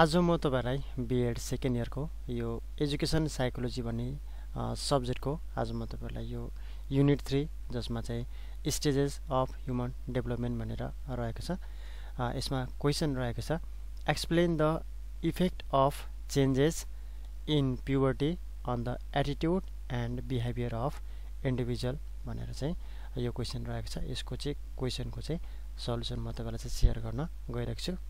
आज म तपाईँलाई बिएड सेकेन्ड इयरको यो एजुकेसन साइकोलोजी भन्ने सब्जेक्टको आज म तपाईँलाई यो युनिट थ्री जसमा चाहिँ स्टेजेस अफ ह्युमन डेभलपमेन्ट भनेर रहेको छ। यसमा क्वेसन रहेको छ। Explain the effect of changes in puberty on the attitude and behaviour of individual भनेर चाहिँ यो क्वेसन रहेको छ। यसको चाहिँ क्वेसनको चाहिँ सल्युसन म तपाईँलाई चाहिँ सेयर गर्न गइरहेको छु।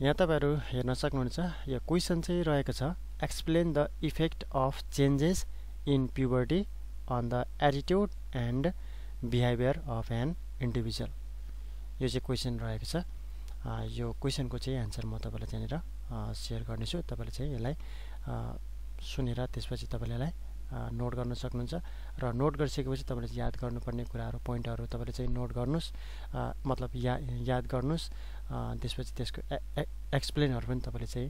यहाँ तपाईँहरू हेर्न सक्नुहुन्छ यो क्वेसन चाहिँ रहेको छ explain the effect of changes in puberty on the attitude and behaviour of an individual यो चाहिँ क्वेसन रहेको छ। यो क्वेसनको चाहिँ एन्सर म तपाईँलाई त्यहाँनिर सेयर गर्नेछु। तपाईँले चाहिँ यसलाई सुनेर त्यसपछि तपाईँले यसलाई नोट गर्न सक्नुहुन्छ। र नोट गरिसकेपछि तपाईँले याद गर्नुपर्ने कुराहरू पोइन्टहरू तपाईँले चाहिँ नोट गर्नुहोस्। मतलब या याद गर्नुहोस्। त्यसपछि त्यसको एक्सप्लेनहरू पनि तपाईँले चाहिँ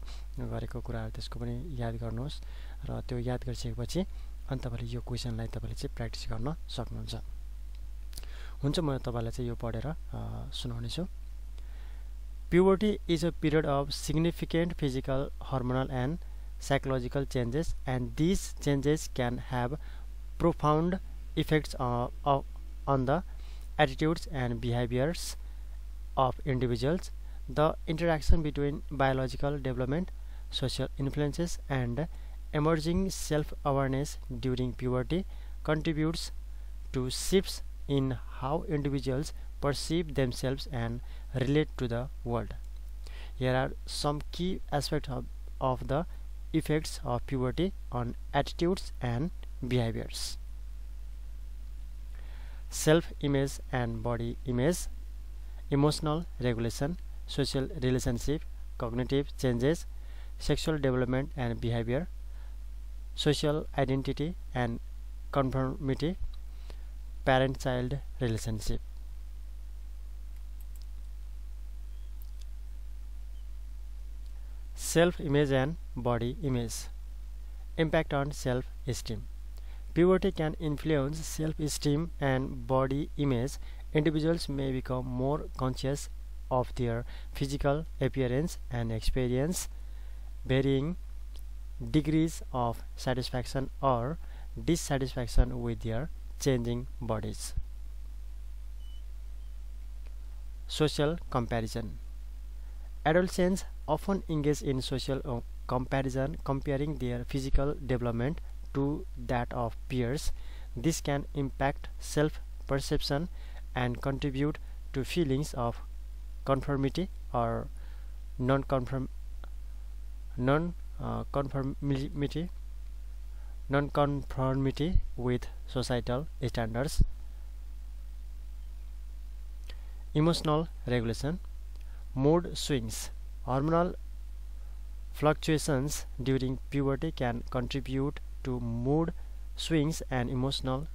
गरेको कुराहरू त्यसको पनि याद गर्नुहोस्। र त्यो याद गरिसकेपछि अनि तपाईँले यो क्वेसनलाई तपाईँले चाहिँ प्र्याक्टिस गर्न सक्नुहुन्छ। हुन्छ म तपाईँलाई चाहिँ यो पढेर सुनाउनेछु। Puberty is a period of significant physical hormonal and psychological changes and these changes can have profound effects uh, of, on the attitudes and behaviors of individuals. The interaction between biological development social influences and emerging self-awareness during puberty contributes to shifts in how individuals perceive themselves and relate to the world. Here are some key aspects of, of the effects of puberty on attitudes and behaviors. Self-image and body image, emotional regulation, social relationship, cognitive changes, sexual development and behavior, social identity and conformity, parent-child relationship. Self-image and body image. Impact on self-esteem. Puberty can influence self-esteem and body image. Individuals may become more conscious of their physical appearance and experience varying degrees of satisfaction or dissatisfaction with their changing bodies. Social comparison. Adolescents often engage in social uh, comparison, comparing their physical development to that of peers. This can impact self-perception and contribute to feelings of conformity or non-conform non-conformity non-conformity with societal standards. Emotional regulation Mood swings. Hormonal fluctuations during puberty can contribute to mood swings and emotional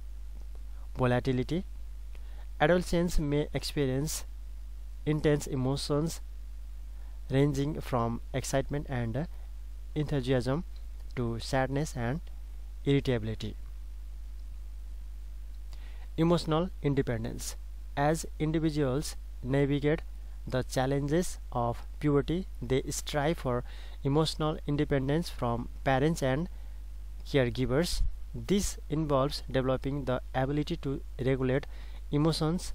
volatility. Adolescents may experience intense emotions ranging from excitement and enthusiasm to sadness and irritability. Emotional independence. As individuals navigate the challenges of puberty. They strive for emotional independence from parents and caregivers. This involves developing the ability to regulate emotions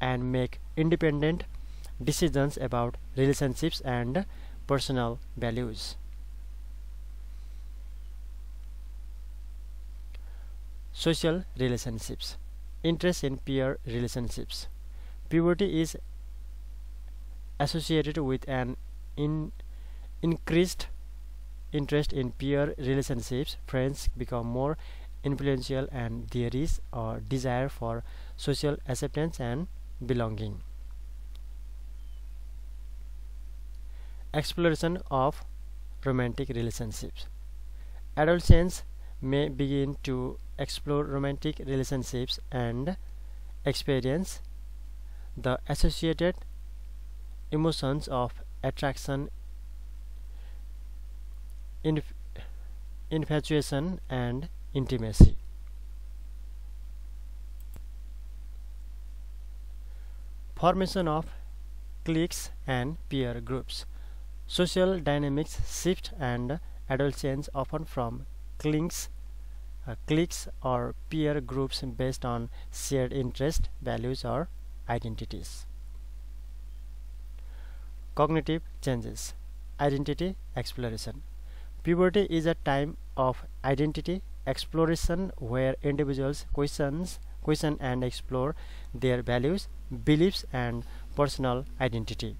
and make independent decisions about relationships and personal values. Social relationships. Interest in peer relationships. Puberty is associated with an in increased interest in peer relationships friends become more influential and there is a desire for social acceptance and belonging. Exploration of romantic relationships. Adolescents may begin to explore romantic relationships and experience the associated emotions of attraction inf infatuation and intimacy formation of cliques and peer groups. Social dynamics shift and adolescents often from cliques, uh, cliques or peer groups based on shared interest, values or identities. Cognitive changes. Identity exploration. Puberty is a time of identity exploration where individuals questions question and explore their values, beliefs and personal identity.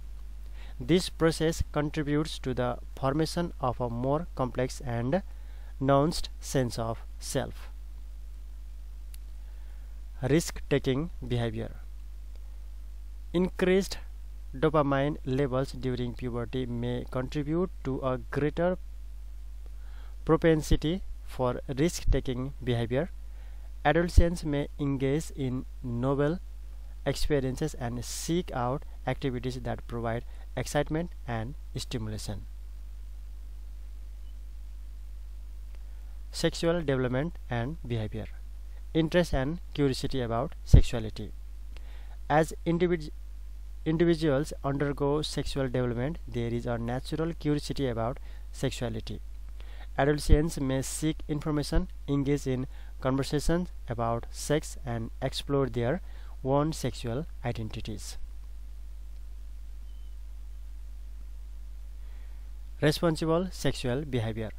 This process contributes to the formation of a more complex and nuanced sense of self. Risk-taking behavior Increased dopamine levels during puberty may contribute to a greater propensity for risk-taking behavior. Adolescents may engage in novel experiences and seek out activities that provide excitement and stimulation. Sexual development and behavior. Interest and curiosity about sexuality. As individ individuals undergo sexual development, there is a natural curiosity about sexuality. Adolescents may seek information, engage in conversations about sex, and explore their own sexual identities. Responsible sexual behavior.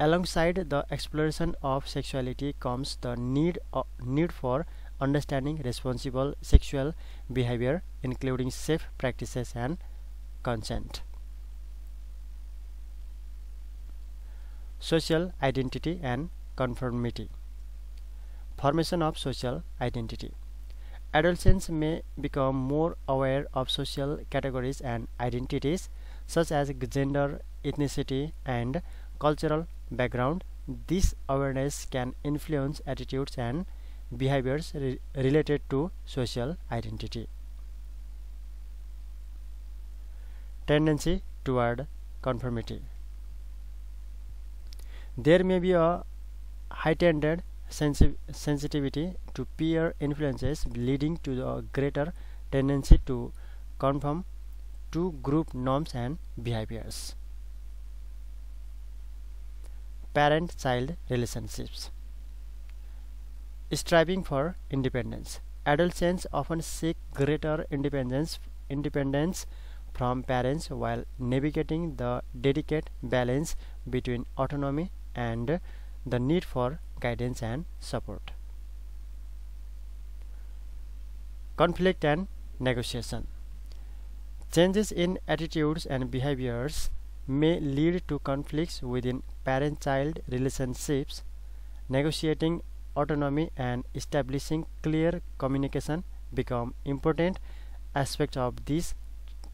Alongside the exploration of sexuality comes the need, uh, need for understanding responsible sexual behavior, including safe practices and consent. Social identity and conformity. Formation of social identity. Adolescents may become more aware of social categories and identities such as gender, ethnicity, and cultural background. This awareness can influence attitudes and behaviors re related to social identity. Tendency toward conformity. There may be a heightened sensi sensitivity to peer influences leading to a greater tendency to conform to group norms and behaviors. Parent-child relationships Striving for independence. Adolescents often seek greater independence independence from parents while navigating the delicate balance between autonomy and the need for guidance and support. Conflict and negotiation. Changes in attitudes and behaviors may lead to conflicts within parent-child relationships. Negotiating autonomy and establishing clear communication become important aspects of this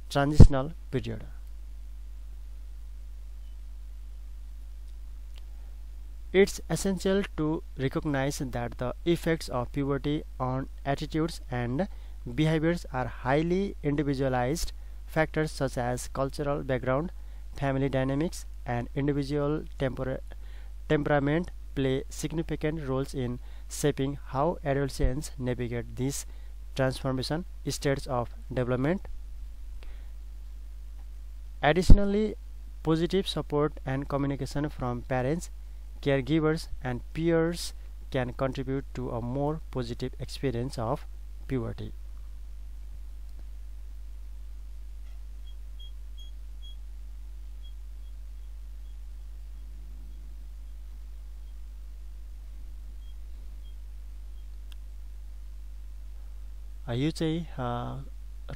transitional period. It's essential to recognize that the effects of puberty on attitudes and behaviors are highly individualized factors such as cultural background, family dynamics, and individual tempera temperament play significant roles in shaping how adolescents navigate these transformation states of development. Additionally, positive support and communication from parents caregivers and peers can contribute to a more positive experience of puberty. यो चाहिँ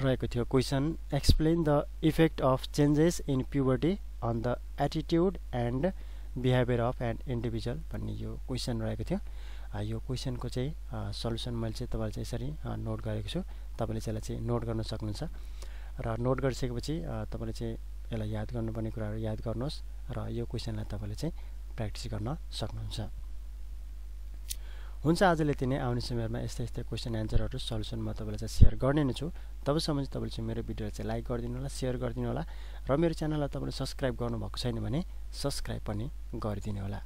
रहेको थियो question explain the effect of changes in puberty on the attitude and behaviour of an individual भन्ने यो question रहेको थियो। यो क्वेसनको चाहिँ solution मैले चाहिँ तपाईँले चाहिँ यसरी नोट गरेको छु। तपाईँले चाहिँ यसलाई चाहिँ नोट गर्न सक्नुहुन्छ। र नोट गरिसकेपछि तपाईँले चाहिँ यसलाई याद गर्नुपर्ने कुराहरू याद गर्नुहोस्। र यो क्वेसनलाई तपाईँले चाहिँ प्र्याक्टिस गर्न सक्नुहुन्छ। हुन्छ आजले यति नै आउने समयमा यस्तै यस्तै क्वेसन एन्सरहरू सल्युसन म तपाईँलाई चाहिँ सेयर गर्ने नै छु। तबसम्म चाहिँ तपाईँले चाहिँ मेरो भिडियोलाई चाहिँ लाइक गरिदिनु होला सेयर गरिदिनु होला र मेरो च्यानललाई तपाईँले सब्सक्राइब गर्नुभएको छैन भने सब्सक्राइब पनि गरिदिनु होला